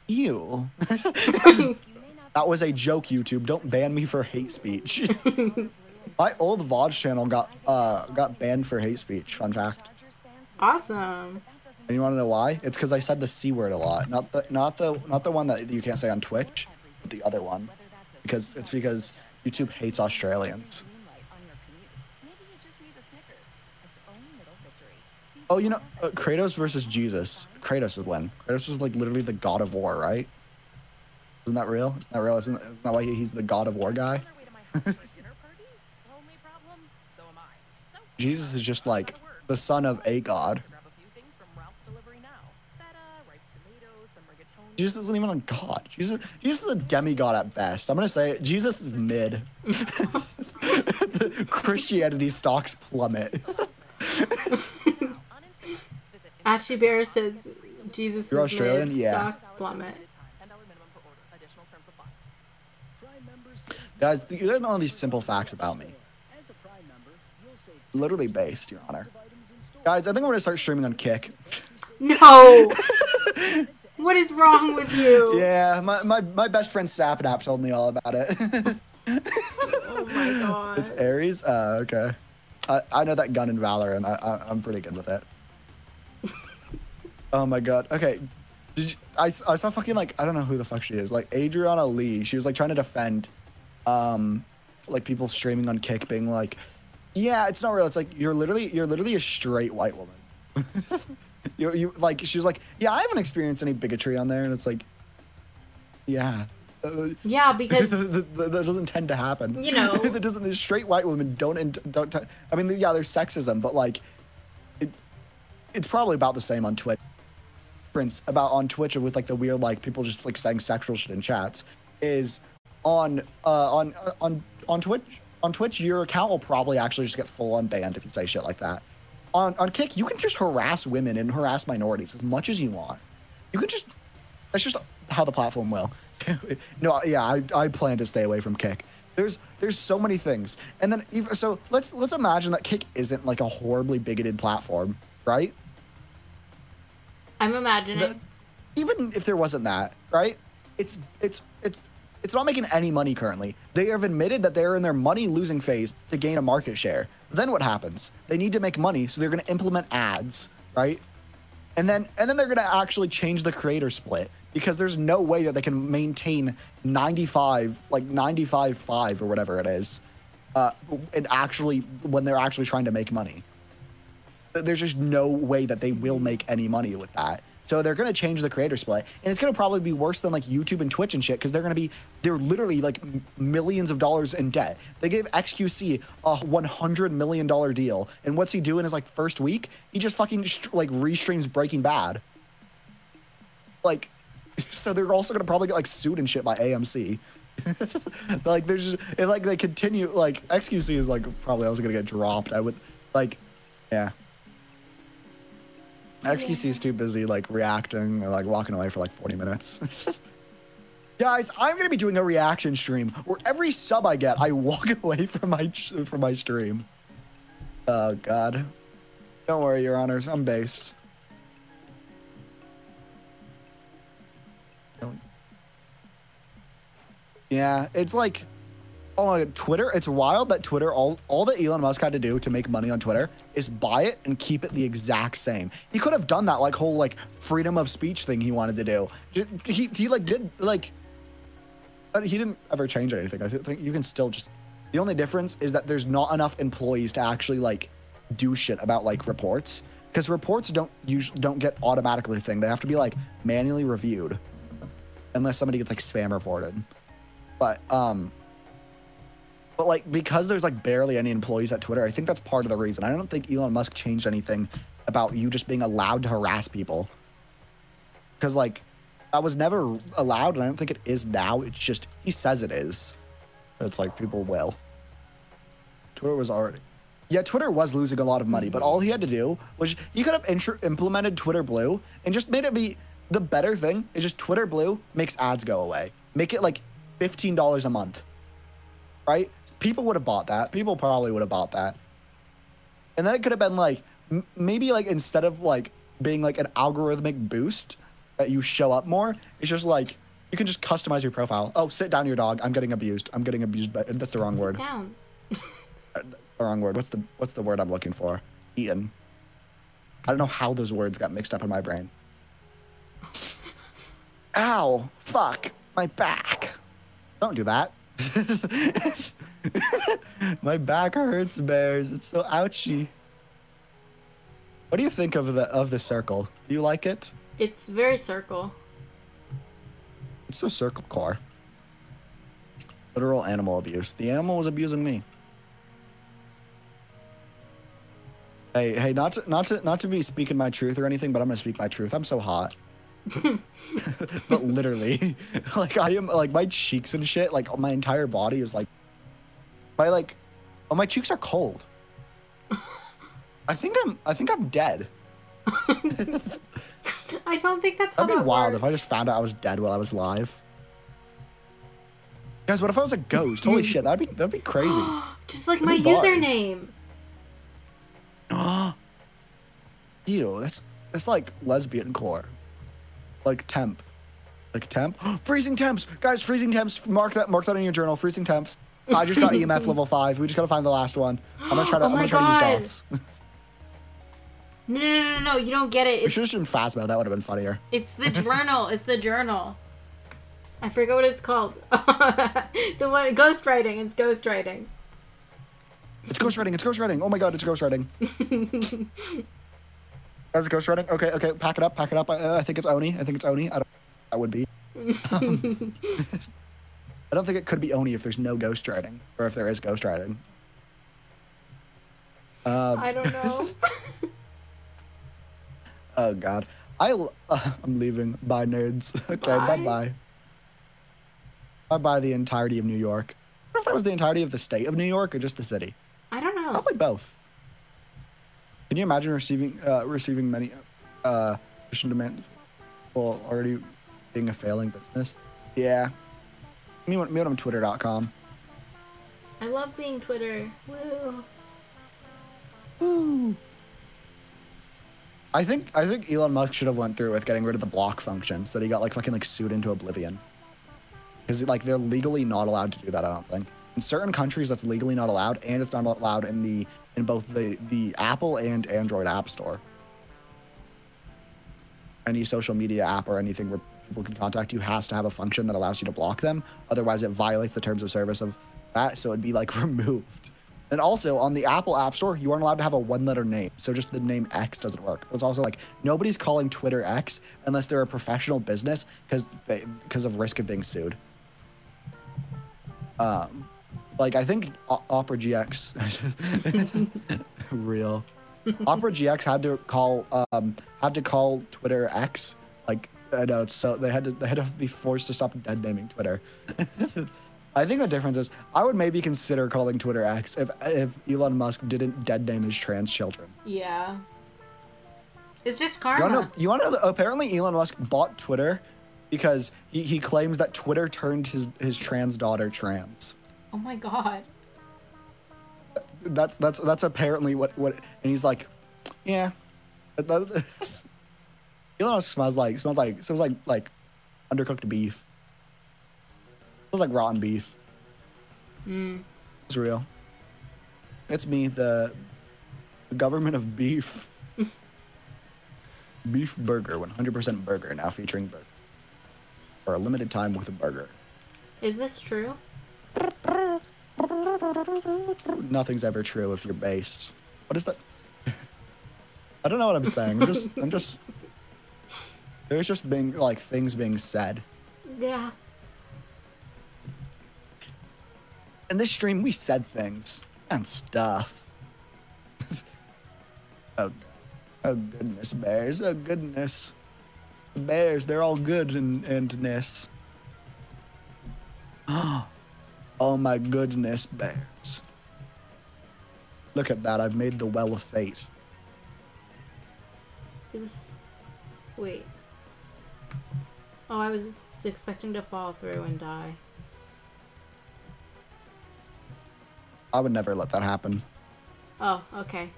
Ew. that was a joke, YouTube. Don't ban me for hate speech. My old VOD channel got uh got banned for hate speech. Fun fact. Awesome. And you want to know why? It's because I said the c word a lot. Not the not the not the one that you can't say on Twitch, but the other one. Because it's because YouTube hates Australians. Oh, you know, uh, Kratos versus Jesus. Kratos would win. Kratos is like literally the god of war, right? Isn't that real? Isn't that real? Isn't, isn't that why he- he's the god of war guy? Jesus is just like the son of a god. Jesus isn't even a god. Jesus, Jesus is a demigod at best. I'm gonna say it. Jesus is mid. Christianity stocks plummet. Ashley Bear says Jesus You're Australian? mid, Yeah. stocks plummet. Guys, you guys know all these simple facts about me. As a Prime member, Literally based, Your Honor. Guys, I think I'm gonna start streaming on Kick. No. what is wrong with you? Yeah, my, my, my best friend Sapnap told me all about it. Oh my god. it's Ares? Uh, okay. I, I know that gun in Valorant. I, I, I'm pretty good with it. Oh my god. Okay. Did you, I, I saw fucking like, I don't know who the fuck she is. Like Adrianah Lee. She was like trying to defend um like people streaming on Kick being like, yeah, it's not real. It's like you're literally you're literally a straight white woman. you you like she was like, yeah, I haven't experienced any bigotry on there, and it's like, yeah. Uh, yeah, because that, that doesn't tend to happen. You know. that doesn't. Straight white women don't don't. T- I mean, yeah, there's sexism, but like, it, it's probably about the same on Twitch. Prince about on Twitch with like the weird like people just like saying sexual shit in chats is on uh on uh, on on Twitch on Twitch your account will probably actually just get full on banned if you say shit like that. On on Kick you can just harass women and harass minorities as much as you want. You can just that's just how the platform will. no, yeah, I, I plan to stay away from Kick. There's there's so many things, and then even, so let's let's imagine that Kick isn't like a horribly bigoted platform, right? I'm imagining. The- even if there wasn't that, right? It's it's it's it's not making any money currently. They have admitted that they're in their money losing phase to gain a market share. Then what happens? They need to make money, so they're going to implement ads, right? And then and then they're going to actually change the creator split because there's no way that they can maintain 95 like 95 5 or whatever it is. Uh and actually when they're actually trying to make money there's just no way that they will make any money with that. So they're gonna change the creator split, and it's gonna probably be worse than like YouTube and Twitch and shit, because they're gonna be they're literally like millions of dollars in debt. They gave XQC a 100 million dollar deal, and what's he doing his like first week? He just fucking like restreams Breaking Bad. Like, so they're also gonna probably get like sued and shit by AMC. like there's just like they continue like XQC is like probably also gonna get dropped. I would like, yeah. XQC is too busy like reacting or like walking away for like 40 minutes. Guys, I'm gonna be doing a reaction stream where every sub I get, I walk away from my from my stream. Oh God, don't worry, Your Honors, I'm based. Don't- Yeah, it's like, oh my Twitter. It's wild that Twitter. All all that Elon Musk had to do to make money on Twitter is buy it and keep it the exact same. He could have done that like whole like freedom of speech thing he wanted to do. He he like did like he didn't ever change anything. I think you can still just. The only difference is that there's not enough employees to actually like do shit about like reports because reports don't usually don't get automatically thing. They have to be like manually reviewed unless somebody gets like spam reported. But um. But like because there's like barely any employees at Twitter, I think that's part of the reason. I don't think Elon Musk changed anything about you just being allowed to harass people. Because like that was never allowed, and I don't think it is now. It's just he says it is. It's like people will. Twitter was already. Yeah, Twitter was losing a lot of money, but all he had to do was he could have implemented Twitter Blue and just made it be the better thing is just Twitter Blue makes ads go away. Make it like fifteen dollars a month, right? People would have bought that. People probably would have bought that, and then it could have been like m- maybe like instead of like being like an algorithmic boost that you show up more, it's just like you can just customize your profile. Oh, sit down, your dog. I'm getting abused. I'm getting abused. By, that's the wrong word. Down. Uh, The wrong word. What's the what's the word I'm looking for? Eaten. I don't know how those words got mixed up in my brain. Ow! Fuck! My back. Don't do that. my back hurts, bears. It's so ouchy. What do you think of the of the circle? Do you like it? It's very circle. It's a circle car. Literal animal abuse. The animal was abusing me. Hey, hey, not to not to not to be speaking my truth or anything, but I'm gonna speak my truth. I'm so hot. but literally, like I am like my cheeks and shit, like my entire body is like my like Oh, my cheeks are cold. I think I'm. I think I'm dead. I don't think that's how That'd be that wild works. if I just found out I was dead while I was live. Guys, what if I was a ghost? Holy shit, that'd be that'd be crazy. Just like my Who bars? username. Ew, that's that's like lesbian core. Like temp. Like temp. freezing temps! Guys, freezing temps. Mark that mark that in your journal. Freezing temps. I just got EMF level five. We just gotta find the last one. I'm gonna try to Oh I'm gonna try to use dots. No, no, no, no, no, you don't get it. we It's, should have just done Phasmo, that would have been funnier. it's the journal. It's the journal. I forget what it's called. the one ghostwriting. It's ghostwriting. It's ghostwriting, it's ghostwriting. Oh my god, it's ghostwriting. That's ghostwriting? Okay, okay, pack it up, pack it up. I, uh, I think it's Oni. I think it's Oni. I don't that would be. Um, I don't think it could be Oni if there's no ghostwriting. Or if there is ghostwriting. Um, I don't know. oh god. I l- uh, I'm leaving. Bye nerds. okay, Bye. bye bye. Bye the entirety of New York. I wonder if that was the entirety of the state of New York or just the city. I don't know. Probably both. Can you imagine receiving uh, receiving many uh, mission demands while already being a failing business? Yeah. Me when, me when I'm Twitter.com. I love being Twitter. Woo. Woo. I think I think Elon Musk should have went through with getting rid of the block function so that he got like fucking like sued into oblivion. Because like they're legally not allowed to do that. I don't think in certain countries that's legally not allowed, and it's not allowed in the in both the the Apple and Android App Store. Any social media app or anything where people can contact you has to have a function that allows you to block them. Otherwise, it violates the terms of service of that, so it'd be like removed. And also on the Apple App Store, you aren't allowed to have a one-letter name, so just the name X doesn't work. It's also like nobody's calling Twitter X unless they're a professional business because because of risk of being sued. Um, like I think O- Opera GX, real. Opera GX had to call um had to call Twitter X. Like I know it's so they had to they had to be forced to stop dead naming Twitter. I think the difference is I would maybe consider calling Twitter X if if Elon Musk didn't dead name his trans children. Yeah. It's just You karma. wanna know, you wanna know that apparently Elon Musk bought Twitter because he, he claims that Twitter turned his, his trans daughter trans. Oh my god. That's that's that's apparently what what and he's like, yeah. Elon Musk smells like smells like smells like like undercooked beef. Smells like rotten beef. Mm. It's real. It's me, the, the government of beef. beef burger, 100% burger, now featuring burger. For a limited time with a burger. Is this true? Nothing's ever true if you're based. What is that? I don't know what I'm saying. I'm just, I'm just. There's just being like things being said. Yeah. In this stream, we said things and stuff. oh, oh goodness, bears! Oh goodness, the bears. They're all good and andness. Oh my goodness, bears! Look at that! I've made the well of fate. Is wait. Oh, I was expecting to fall through and die. I would never let that happen Oh, okay.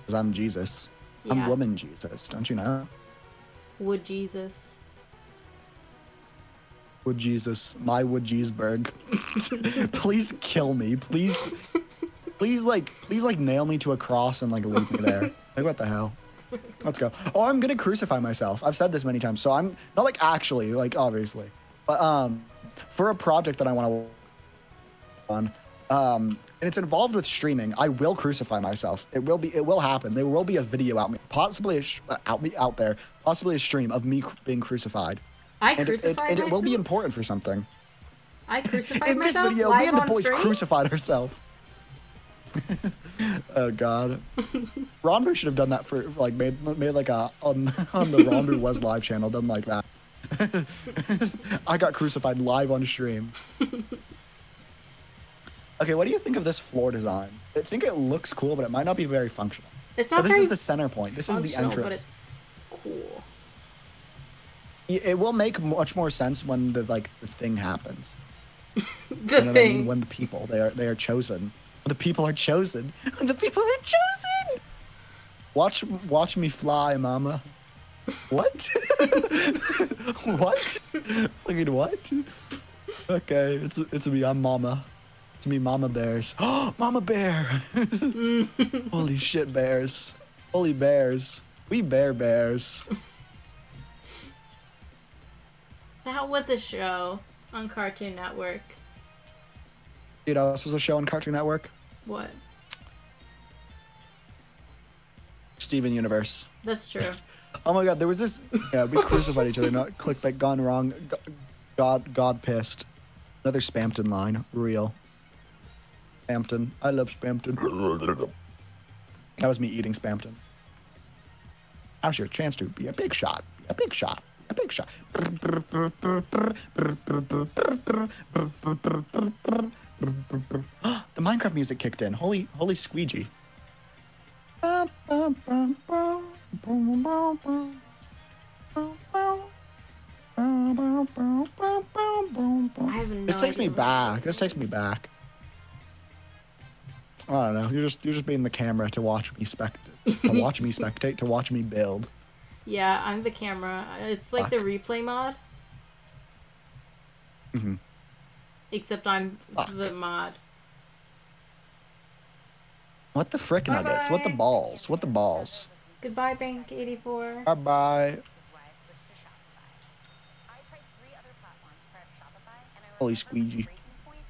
because I'm Jesus. I'm woman Jesus. Don't you know? Would Jesus? Would Jesus, my Wood Jeesberg, please kill me, please, please like, please like nail me to a cross and like leave me there. Like what the hell? Let's go. Oh, I'm gonna crucify myself. I've said this many times, so I'm not like actually, like obviously, but um, for a project that I want to on, um, and it's involved with streaming. I will crucify myself. It will be. It will happen. There will be a video out me, possibly a sh- out me out there, possibly a stream of me cr- being crucified, I and it, it, crucified and it will be important for something. I crucified In this myself video, live me and the boys stream? crucified ourselves. oh god. Ranboo should have done that for like made made like a on on the Ranboo was live channel done like that. I got crucified live on stream. Okay, what do you think of this floor design? I think it looks cool, but it might not be very functional. It's not But this is the center point. This is the entrance. but it's cool. It will make much more sense when the like the thing happens. The You know what I thing. mean? When the people they are they are chosen. The people are chosen. The people are chosen. Watch watch me fly, mama. What? what? Fucking what? Okay, it's it's me. I'm mama. It's me, mama bears. Oh, mama bear. Holy shit, bears. Holy bears. We bear bears. That was a show on Cartoon Network. You know, this was a show on Cartoon Network. What? Steven Universe. That's true. Oh my god, there was this. Yeah, we crucified each other. Not clickbait gone wrong. God, God pissed. Another Spamton line. Real. Spamton. I love Spamton. That was me eating Spamton. Now's your chance to be a big shot. A big shot. A big shot. the Minecraft music kicked in. Holy, holy squeegee. No This takes me back. This takes me back. I don't know. You're just you're just being the camera to watch me spectate, to watch me spectate, to watch me build. Yeah, I'm the camera. It's like the replay mod. Mhm. Except I'm Fuck. the mod. What the frick nuggets? What the balls? What the balls? Goodbye, Bank 84. Bye bye. Holy squeegee.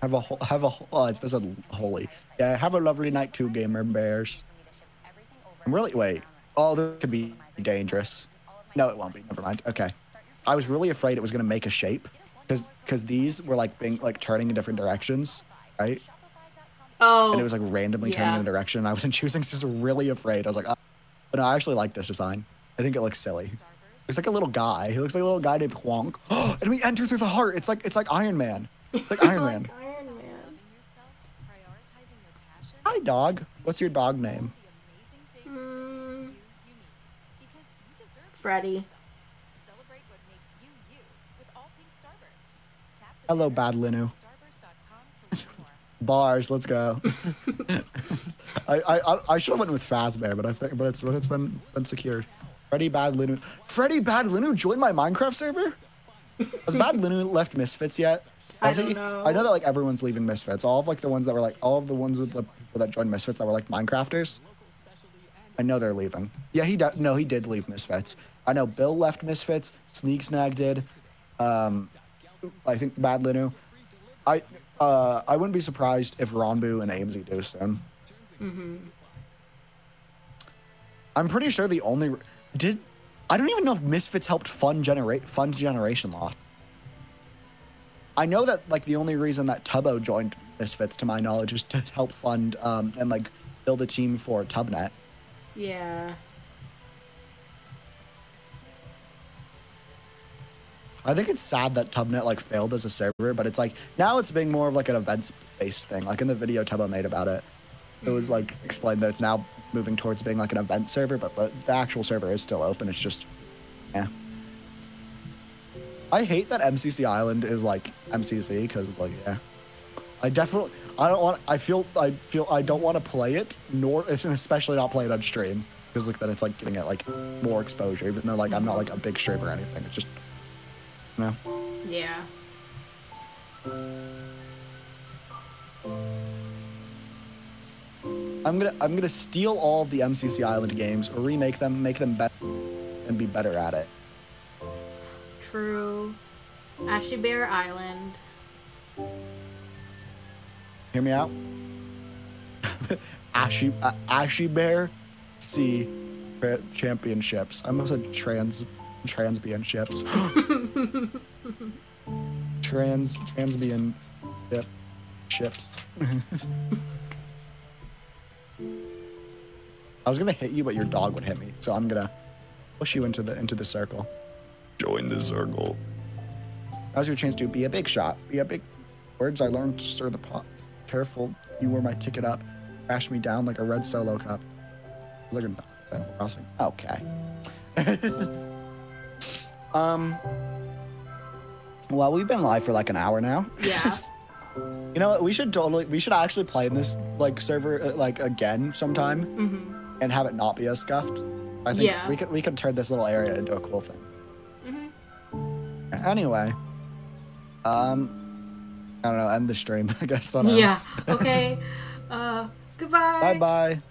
Have a have a ho- oh, it says a holy. Yeah, have a lovely night too, gamer bears. I'm really wait. Oh, this could be dangerous. No, it won't be. Never mind. Okay. I was really afraid it was gonna make a shape, because because these were like being like turning in different directions, right? Oh, And it was like randomly turning in a direction. I wasn't choosing, so I was really afraid. I was like, oh. but no, I actually like this design. I think it looks silly. Looks like a little guy. He looks like a little guy named Quonk. and we enter through the heart. It's like it's like Iron Man. It's like Iron Man. Like Iron Man. Hi, dog. What's your dog name? Mm, Freddy. Hello, Bad Linu. Bars. Let's go. I I I- should have went with Fazbear, but I think but it's but it's been it's been secured. Freddy Bad Linu. Freddy Bad Linu joined my Minecraft server. Has Bad Linu left Misfits yet? I don't he? know. I know that like everyone's leaving Misfits. All of like the ones that were like all of the ones of the people that joined Misfits that were like Minecrafters. I know they're leaving. Yeah, he no, he did leave Misfits. I know Bill left Misfits. SneegSnag did. Um, I think Bad Linu. I uh I wouldn't be surprised if Ranboo and Aimsey do soon. Mm-hmm. I'm pretty sure the only did I don't even know if Misfits helped fund generate fund Generation Loss. I know that like the only reason that Tubbo joined Misfits, to my knowledge, is to help fund um, and like build a team for Tubnet. Yeah. I think it's sad that Tubnet like failed as a server, but it's like now it's being more of like an events based thing. Like in the video Tubbo made about it, it was like mm-hmm. explained that it's now moving towards being like an event server, but the, the actual server is still open. It's just, yeah. I hate that MCC Island is like MCC because it's like yeah. I definitely I don't want I feel I feel I don't want to play it nor especially not play it on stream because like then it's like getting it like more exposure even though like I'm not like a big streamer or anything. It's just you. Yeah. I'm gonna I'm gonna steal all of the MCC Island games, remake them, make them better, and be better at it. True. Ashy Bear Island. Hear me out. Ashy uh, Ashy Bear, C, championships. I almost said trans transbianships. trans transbian ship ships. I was gonna hit you, but your dog would hit me, so I'm gonna push you into the into the circle. Join the circle. Now's your chance to be a big shot. Be a big. Words I learned to stir the pot. Careful, you wore my ticket up. Crash me down like a red solo cup. It was like a crossing. Okay. um. Well, we've been live for like an hour now. Yeah. You know what? We should totally. We should actually play in this like server uh, like again sometime mm-hmm. and have it not be as scuffed. I think Yeah. we could we could turn this little area into a cool thing. Mm-hmm. Anyway, um, I don't know. End the stream. I guess. I. Yeah. Okay. Uh. Goodbye. Bye bye.